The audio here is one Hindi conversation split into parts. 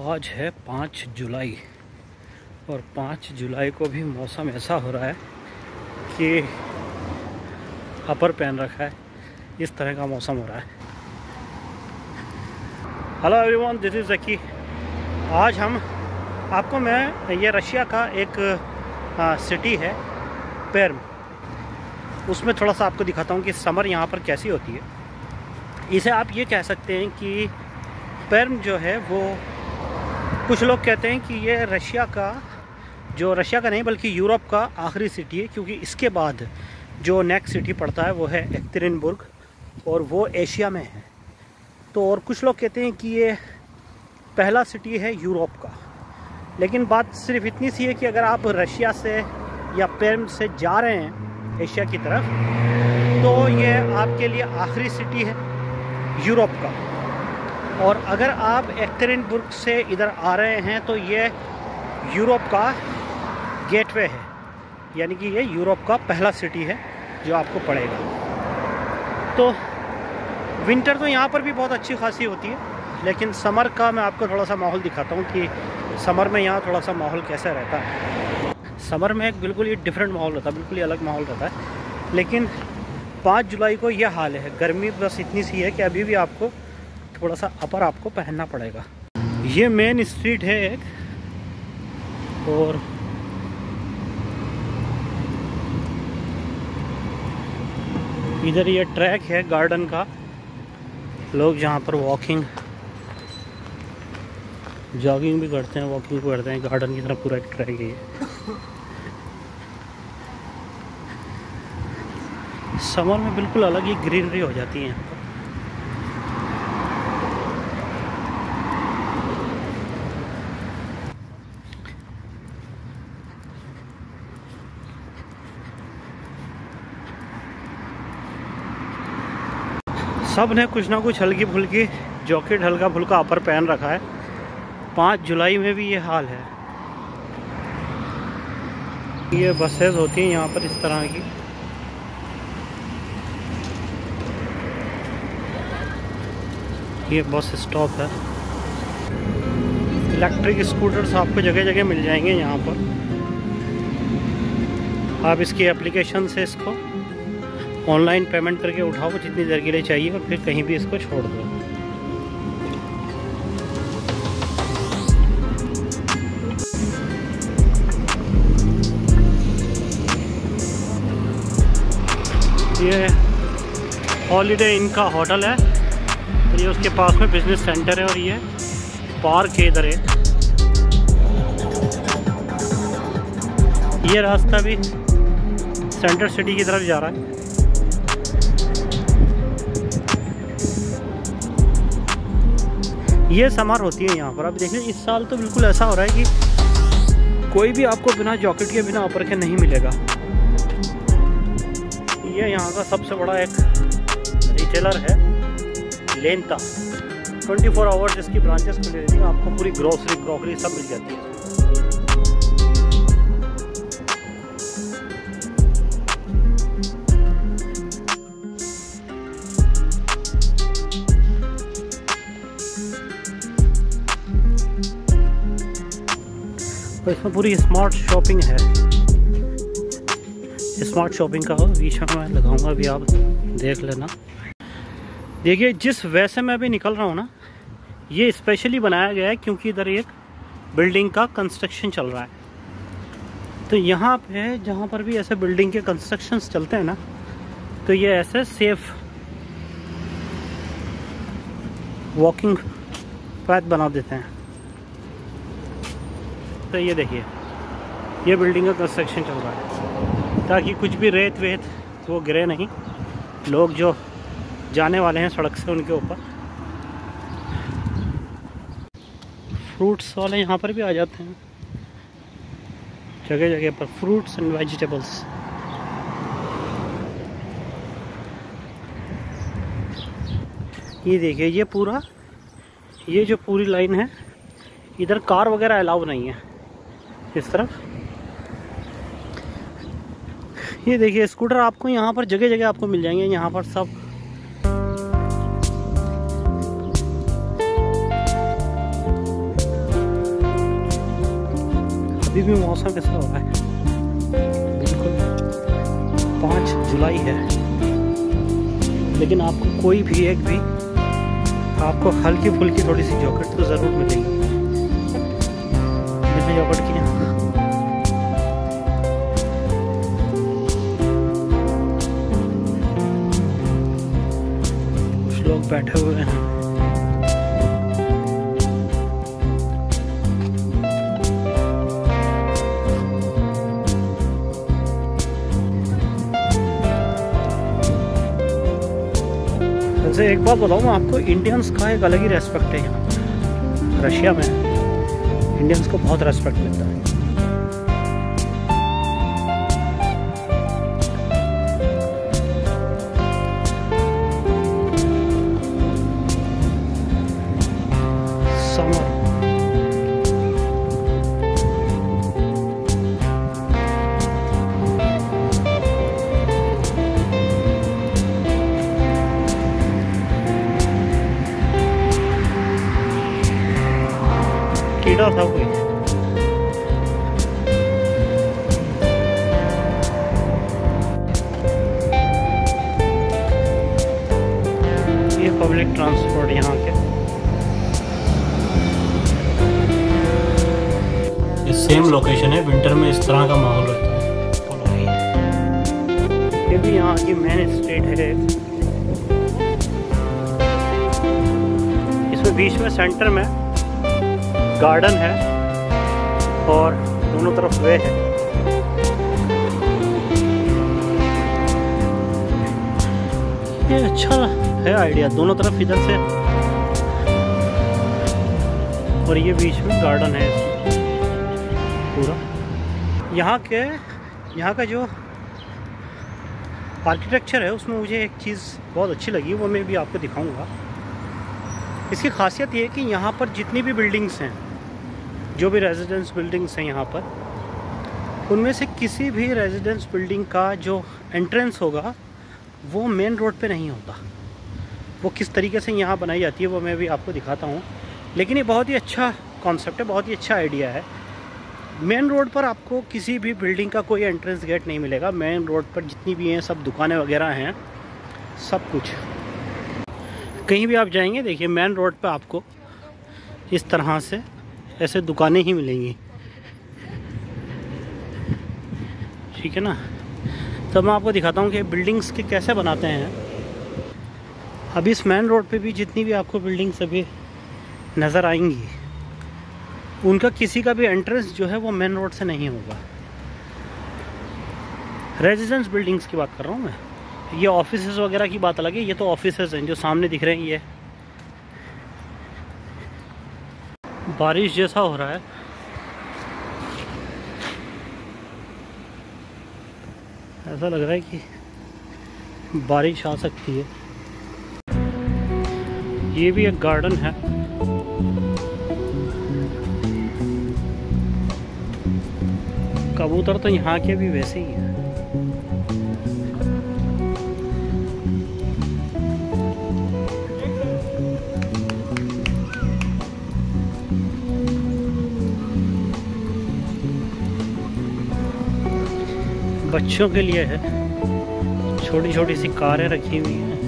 आज है पाँच जुलाई और पाँच जुलाई को भी मौसम ऐसा हो रहा है कि अपर पहन रखा है इस तरह का मौसम हो रहा है। Hello everyone this is Zaki आज हम आपको मैं ये रशिया का एक आ, सिटी है पेर्म उसमें थोड़ा सा आपको दिखाता हूँ कि समर यहाँ पर कैसी होती है। इसे आप ये कह सकते हैं कि पेर्म जो है वो कुछ लोग कहते हैं कि ये रशिया का, जो रशिया का नहीं बल्कि यूरोप का आखिरी सिटी है, क्योंकि इसके बाद जो नेक्स्ट सिटी पड़ता है वो है एक्तरिनबुर्ग और वो एशिया में है। तो और कुछ लोग कहते हैं कि ये पहला सिटी है यूरोप का। लेकिन बात सिर्फ़ इतनी सी है कि अगर आप रशिया से या पेर्म से जा रहे हैं एशिया की तरफ़ तो ये आपके लिए आखिरी सिटी है यूरोप का। और अगर आप एक्टरिनबुर्ग से इधर आ रहे हैं तो ये यूरोप का गेटवे है। यानी कि ये यूरोप का पहला सिटी है जो आपको पड़ेगा। तो विंटर तो यहाँ पर भी बहुत अच्छी खासी होती है, लेकिन समर का मैं आपको थोड़ा सा माहौल दिखाता हूँ कि समर में यहाँ थोड़ा सा माहौल कैसा रहता है। समर में एक बिल्कुल ही डिफरेंट माहौल रहता है, बिल्कुल ही अलग माहौल रहता है। लेकिन पाँच जुलाई को यह हाल है। गर्मी बस इतनी सी है कि अभी भी आपको थोड़ा सा अपर आपको पहनना पड़ेगा। ये मेन स्ट्रीट है एक, और इधर ये ट्रैक है गार्डन का। लोग जहाँ पर वॉकिंग जॉगिंग भी करते हैं वॉकिंग भी करते हैं गार्डन की तरफ़ पूरा एक ट्रैक है समर में बिल्कुल अलग ही ग्रीनरी हो जाती है। सबने कुछ ना कुछ हल्की फुल्की जॉकेट, हल्का फुल्का अपर पहन रखा है। पाँच जुलाई में भी ये हाल है। ये बसेस होती हैं यहाँ पर इस तरह की। ये बस स्टॉप है। इलेक्ट्रिक स्कूटर्स आपको जगह जगह मिल जाएँगे यहाँ पर। आप इसकी एप्लीकेशन से इसको ऑनलाइन पेमेंट करके उठाओ जितनी देर के लिए चाहिए, और फिर कहीं भी इसको छोड़ दो। ये हॉलीडे इनका होटल है। तो ये उसके पास में बिज़नेस सेंटर है, और ये पार्क है इधर है ये रास्ता भी सेंटर सिटी की तरफ़ जा रहा है। ये समर होती है यहाँ पर। आप देखें इस साल तो बिल्कुल ऐसा हो रहा है कि कोई भी आपको बिना जॉकेट के, बिना अपर के नहीं मिलेगा। ये यहाँ का सबसे बड़ा एक रिटेलर है लेंता 24 फोर आवर्स इसकी ब्रांचेस खुली रहती हैं, आपको पूरी ग्रोसरी क्रॉकरी सब मिल जाती है। तो इसमें पूरी स्मार्ट शॉपिंग है। स्मार्ट शॉपिंग का बीच में लगाऊँगा, अभी आप देख लेना। देखिए, जिस वैसे मैं अभी निकल रहा हूँ ना, ये स्पेशली बनाया गया है क्योंकि इधर एक बिल्डिंग का कंस्ट्रक्शन चल रहा है। तो यहाँ पे, जहाँ पर भी ऐसे बिल्डिंग के कंस्ट्रक्शंस चलते हैं ना तो ये ऐसे सेफ़ वॉकिंग पैथ बना देते हैं। तो ये देखिए, ये बिल्डिंग का कंस्ट्रक्शन चल रहा है। ताकि कुछ भी रेत वेत, वो गिरे नहीं। लोग जो जाने वाले हैं सड़क से उनके ऊपर। फ्रूट्स वाले यहाँ पर भी आ जाते हैं। जगह जगह पर फ्रूट्स एंड वेजिटेबल्स ये देखिए, ये पूरा, ये जो पूरी लाइन है, इधर कार वगैरह अलाउ नहीं है। इस तरफ़? ये देखिए स्कूटर आपको यहाँ पर जगह जगह आपको मिल जाएँगे, यहाँ पर सब। अभी भी मौसम कैसा हो रहा है? बिल्कुल। पाँच जुलाई है। लेकिन आपको कोई भी एक भी, आपको हल्की फुल्की थोड़ी सी जॉकेट तो ज़रूर मिलेगी। जॉकेट की कुछ लोग बैठे हुए हैं। एक बात बताऊँ मैं आपको इंडियंस का एक अलग ही रेस्पेक्ट है यहाँ, रशिया में। इंडियंस को बहुत रेस्पेक्ट मिलता है। सेम लोकेशन है विंटर में इस तरह का माहौल रहता है। ये यहाँ की मेन स्ट्रीट है। इसमें बीच में सेंटर में गार्डन है और दोनों तरफ़ वे है। ये अच्छा है आइडिया दोनों तरफ़ इधर से। और ये बीच में गार्डन है। पूरा। यहाँ के, यहाँ का जो आर्किटेक्चर है, उसमें मुझे एक चीज़ बहुत अच्छी लगी, वो मैं भी आपको दिखाऊँगा। इसकी खासियत ये है कि यहाँ पर जितनी भी बिल्डिंग्स हैं, जो भी रेजिडेंस बिल्डिंग्स हैं यहाँ पर, उनमें से किसी भी रेजिडेंस बिल्डिंग का जो एंट्रेंस होगा, वो मेन रोड पे नहीं होता। वो किस तरीके से यहाँ बनाई जाती है, वो मैं भी आपको दिखाता हूँ। लेकिन ये बहुत ही अच्छा कॉन्सेप्ट है, बहुत ही अच्छा आइडिया है। मेन रोड पर आपको किसी भी बिल्डिंग का कोई एंट्रेंस गेट नहीं मिलेगा। मेन रोड पर जितनी भी हैं, सब दुकानें वगैरह हैं, सब कुछ। कहीं भी आप जाएँगे, देखिए, मेन रोड पर आपको इस तरह से ऐसे दुकानें ही मिलेंगी। ठीक है ना? तो मैं आपको दिखाता हूँ कि बिल्डिंग्स के कैसे बनाते हैं। अभी इस मेन रोड पे भी जितनी भी आपको बिल्डिंग्स अभी नज़र आएँगी उनका किसी का भी एंट्रेंस जो है वो मेन रोड से नहीं होगा। रेजिडेंस बिल्डिंग्स की बात कर रहा हूँ मैं। ये ऑफ़िस वगैरह की बात अलग है, ये तो ऑफ़िस हैं जो सामने दिख रहे हैं, ये। बारिश जैसा हो रहा है। ऐसा लग रहा है कि बारिश आ सकती है। ये भी एक गार्डन है। कबूतर तो यहाँ के भी वैसे ही हैं। बच्चों के लिए है। छोटी छोटी सी कारें रखी हुई हैं।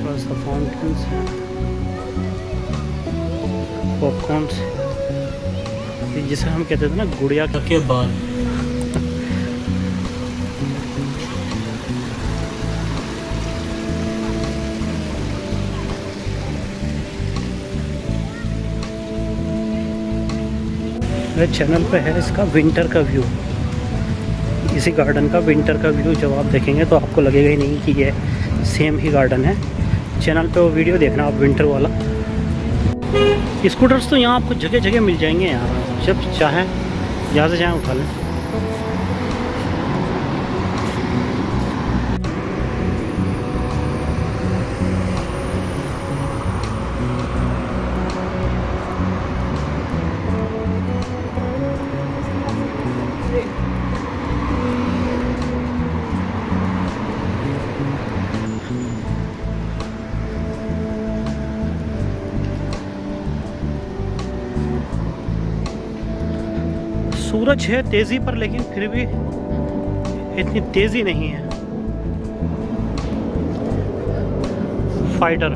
थोड़ा सा फाउंटेन्स हैं। पॉपकॉर्न्स जिसे हम कहते थे ना गुड़िया के बाल मेरे चैनल पे है इसका विंटर का व्यू इसी गार्डन का विंटर का व्यू जब आप देखेंगे तो आपको लगेगा ही नहीं कि ये सेम ही गार्डन है। चैनल पे वो वीडियो देखना आप विंटर वाला। स्कूटर्स तो यहाँ आपको जगह जगह मिल जाएँगे यहाँ जब चाहें, यहाँ से चाहें उठा लें। सूरज है तेज़ी पर, लेकिन फिर भी इतनी तेज़ी नहीं है। फाइटर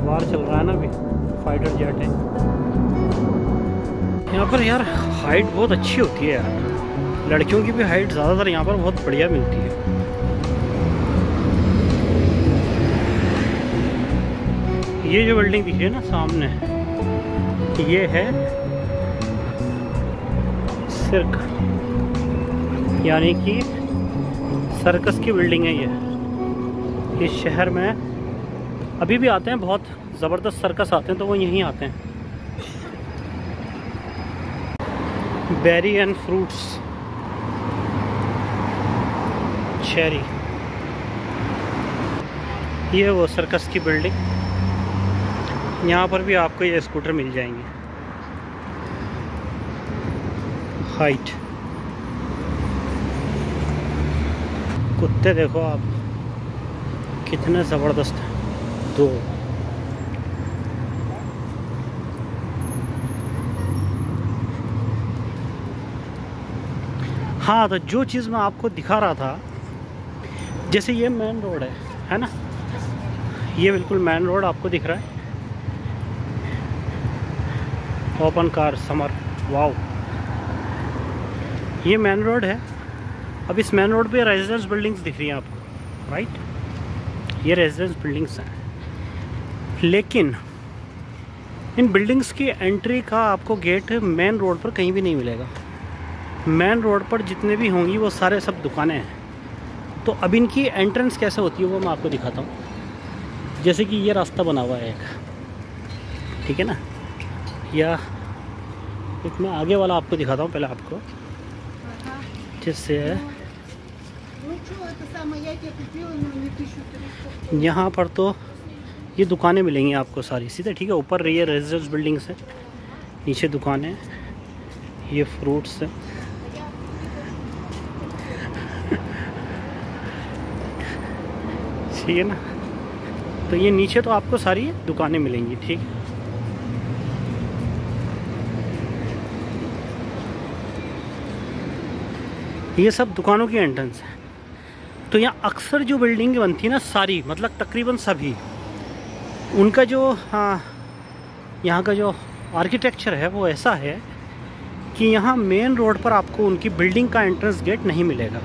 बाहर चल रहा है ना अभी फाइटर जेट है। यहाँ पर यार हाइट बहुत अच्छी होती है यार। लड़कियों की भी हाइट ज़्यादातर यहाँ पर बहुत बढ़िया मिलती है। ये जो बिल्डिंग दिख रही है ना सामने ये है सिर्क यानी कि सर्कस की बिल्डिंग है ये। इस शहर में अभी भी आते हैं, बहुत ज़बरदस्त सर्कस आते हैं तो वो यहीं आते हैं। बेरी एंड फ्रूट्स चेरी ये वो सर्कस की बिल्डिंग यहाँ पर भी आपको ये स्कूटर मिल जाएँगे। हाइट कुत्ते देखो आप, कितने ज़बरदस्त हैं। दो। हाँ तो जो चीज़ मैं आपको दिखा रहा था, जैसे ये मेन रोड है है ना? ये बिल्कुल मेन रोड आपको दिख रहा है। Open car summer, wow. ये मेन रोड है। अब इस मेन रोड पे रेजिडेंस बिल्डिंग्स दिख रही हैं आपको राइट ये रेजिडेंस बिल्डिंग्स हैं। लेकिन इन बिल्डिंग्स की एंट्री का आपको गेट मेन रोड पर कहीं भी नहीं मिलेगा। मेन रोड पर जितने भी होंगी वो सारे सब दुकानें हैं। तो अब इनकी एंट्रेंस कैसे होती है वो मैं आपको दिखाता हूँ। जैसे कि ये रास्ता बना हुआ है एक। ठीक है ना? या एक मैं आगे वाला आपको दिखाता हूँ पहले आपको। जिससे यहाँ पर तो ये दुकानें मिलेंगी आपको सारी। सीधे ठीक है, ऊपर ये रेजिडेंस बिल्डिंग्स है, नीचे दुकानें ये फ्रूट्स हैं। ठीक है ना? तो ये नीचे तो आपको सारी दुकानें मिलेंगी, ठीक। है ये सब दुकानों की एंट्रेंस है। तो यहाँ अक्सर जो बिल्डिंग बनती है ना, सारी मतलब तकरीबन सभी, उनका जो हाँ यहाँ का जो आर्किटेक्चर है, वो ऐसा है कि यहाँ मेन रोड पर आपको उनकी बिल्डिंग का एंट्रेंस गेट नहीं मिलेगा।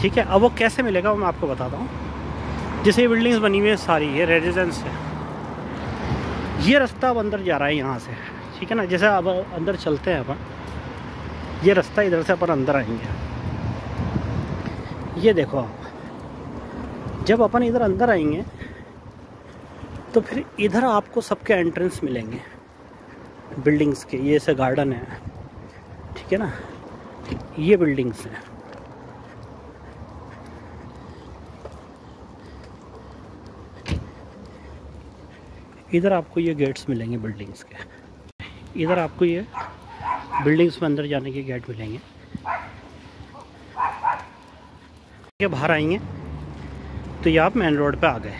ठीक है? अब वो कैसे मिलेगा वो मैं आपको बताता हूँ। जैसे ये बिल्डिंग्स बनी हुई है, सारी, ये रेजिडेंस है। ये रास्ता अब अंदर जा रहा है यहाँ से। ठीक है ना? जैसे अब अंदर चलते हैं अपन। ये रास्ता इधर से अपन अंदर आएँगे। ये देखो आप जब अपन इधर अंदर आएँगे तो फिर इधर आपको सबके एंट्रेंस मिलेंगे। बिल्डिंग्स के, ये से गार्डन है, ठीक है ना? ये बिल्डिंग्स हैं। इधर आपको ये गेट्स मिलेंगे बिल्डिंग्स के। इधर आपको ये बिल्डिंग्स में अंदर जाने के गेट मिलेंगे। के बाहर आएँगे। तो ये आप मेन रोड पे आ गए।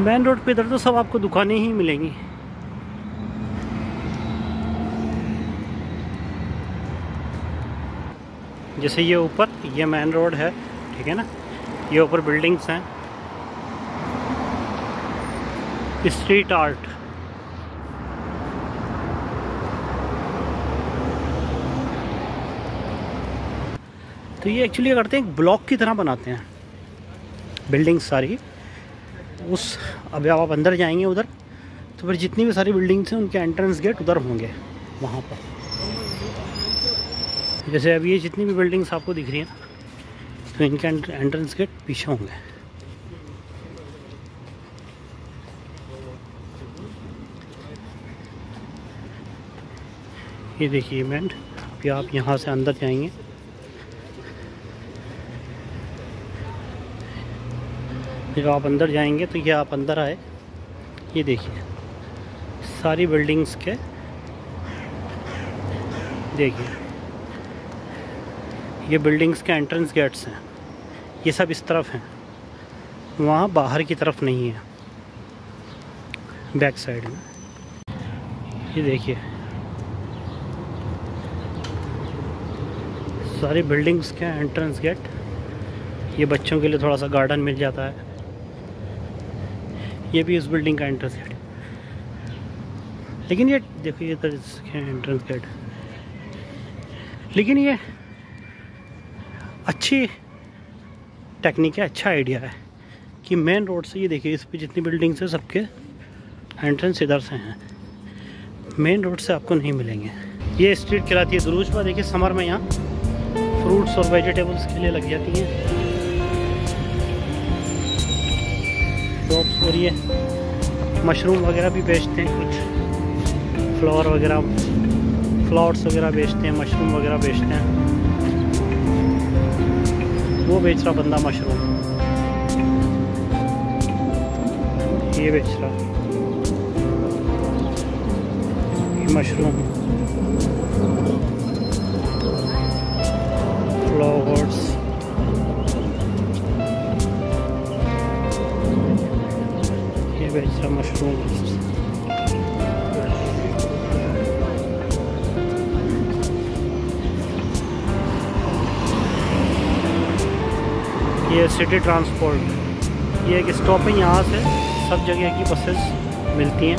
मेन रोड पे इधर तो सब आपको दुकानें ही मिलेंगी। जैसे ये ऊपर, ये मेन रोड है, ठीक है ना? ये ऊपर बिल्डिंग्स हैं। स्ट्रीट आर्ट तो ये एक्चुअली करते हैं ब्लॉक की तरह बनाते हैं। बिल्डिंग सारी। उस, अभी आप अंदर जाएँगे उधर तो फिर जितनी भी सारी बिल्डिंग्स हैं, उनके एंट्रेंस गेट उधर होंगे, वहाँ पर। जैसे अब ये जितनी भी बिल्डिंग्स आपको दिख रही हैं तो इनके एंट्रेंस गेट पीछे होंगे। ये देखिए इवेंट कि आप यहाँ से अंदर जाएँगे। जब आप अंदर जाएँगे तो ये आप अंदर आए। ये देखिए, सारी बिल्डिंग्स के, देखिए। ये बिल्डिंग्स के एंट्रेंस गेट्स हैं। ये सब इस तरफ़ हैं। वहाँ बाहर की तरफ़ नहीं है। बैक साइड में। ये देखिए। सारी बिल्डिंग्स के एंट्रेंस गेट। ये बच्चों के लिए थोड़ा सा गार्डन मिल जाता है। ये भी उस बिल्डिंग का एंट्रेंस गेट। लेकिन ये, देखो, ये तो एंट्रेंस गेट। लेकिन ये अच्छी टेक्निक है अच्छा आइडिया है कि मेन रोड से ये देखिए, इस पर जितनी बिल्डिंग्स है, सबके एंट्रेंस इधर से हैं। मेन रोड से आपको नहीं मिलेंगे। ये स्ट्रीट कहलाती है दुरूज पर। देखिए समर में यहाँ फ्रूट्स और वेजिटेबल्स के लिए लग जाती हैं। शॉप्स और ये मशरूम वगैरह भी बेचते हैं कुछ। फ्लावर वगैरह फ्लावर्स वगैरह बेचते हैं मशरूम वगैरह बेचते हैं। वो बेच रहा बंदा मशरूम। ये बेच रहा ये मशरूम। फ्लावर्स ये बेच रहा मशरूम। सिटी ट्रांसपोर्ट ये एक स्टॉप है यहाँ से, सब जगह की बसेस मिलती हैं।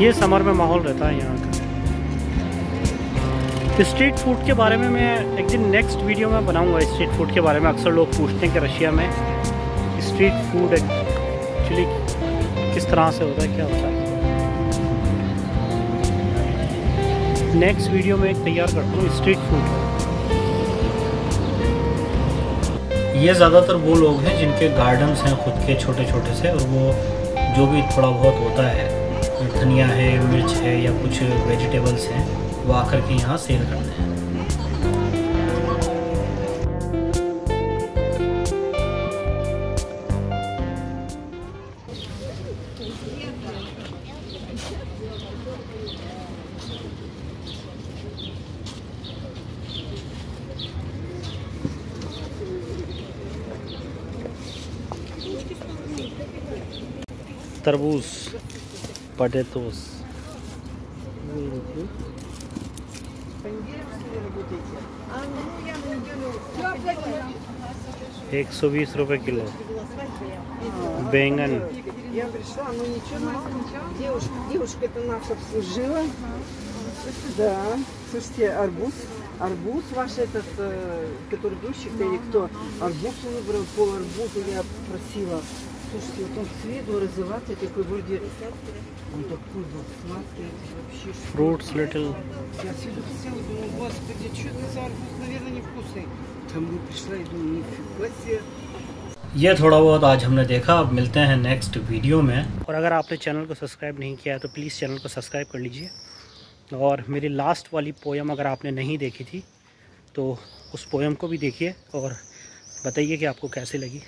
ये समर में माहौल रहता है यहाँ का। स्ट्रीट फ़ूड के बारे में मैं एक दिन नेक्स्ट वीडियो में बनाऊँगा स्ट्रीट फ़ूड के बारे में। अक्सर लोग पूछते हैं कि रशिया में स्ट्रीट फ़ूड एक्चुअली किस तरह से होता है, क्या होता है। नेक्स्ट वीडियो में एक तैयार करता हूँ स्ट्रीट फ़ूड ये ज़्यादातर वो लोग हैं जिनके गार्डन्स हैं खुद के छोटे छोटे से और वो जो भी थोड़ा बहुत होता है, धनिया है, मिर्च है या कुछ वेजिटेबल्स हैं, वो आकर के यहाँ सेल करते हैं। तरबूज पोटैटोस एक सौ बीस रुपये किलो बैंगन Я пришла, ну ничего, девушка, девушка это нас обслужила. Да, слушайте, арбуз, арбуз ваш этот, э, который грузчик или кто, арбуз он выбрал, пол арбуза я просила. Слушайте, вот он с виду розоватый, такой вроде, он такой вот сладкий, вообще. что फ्रूट्स это? लिटिल Я с виду села, думаю, господи, что это за арбуз, наверное, невкусный. Там я пришла и думаю, нифига себе. ये थोड़ा बहुत आज हमने देखा अब मिलते हैं नेक्स्ट वीडियो में और अगर आपने चैनल को सब्सक्राइब नहीं किया है तो प्लीज़ चैनल को सब्सक्राइब कर लीजिए और मेरी लास्ट वाली पोएम अगर आपने नहीं देखी थी तो उस पोएम को भी देखिए और बताइए कि आपको कैसे लगी